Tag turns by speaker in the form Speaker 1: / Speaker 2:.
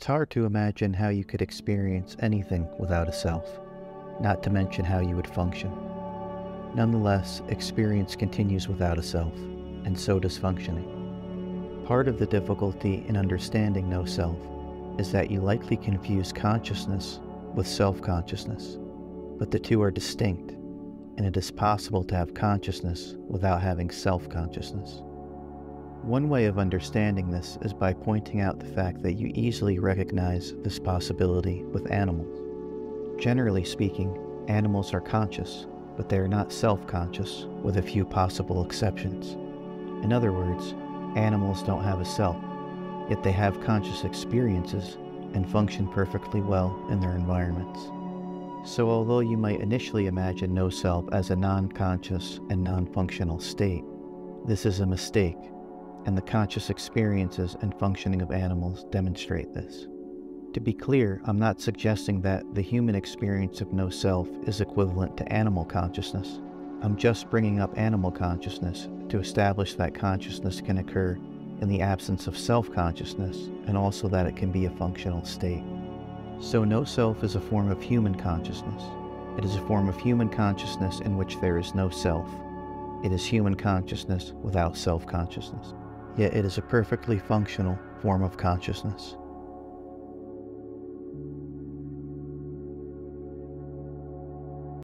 Speaker 1: It's hard to imagine how you could experience anything without a self, not to mention how you would function. Nonetheless, experience continues without a self, and so does functioning. Part of the difficulty in understanding no self is that you likely confuse consciousness with self consciousness, but the two are distinct, and it is possible to have consciousness without having self consciousness. One way of understanding this is by pointing out the fact that you easily recognize this possibility with animals. Generally speaking, animals are conscious, but they are not self conscious, with a few possible exceptions. In other words, animals don't have a self, yet they have conscious experiences and function perfectly well in their environments. So, although you might initially imagine no self as a non conscious and non functional state, this is a mistake and the conscious experiences and functioning of animals demonstrate this. To be clear, I'm not suggesting that the human experience of no self is equivalent to animal consciousness. I'm just bringing up animal consciousness to establish that consciousness can occur in the absence of self consciousness and also that it can be a functional state. So, no self is a form of human consciousness. It is a form of human consciousness in which there is no self. It is human consciousness without self consciousness yet it is a perfectly functional form of consciousness.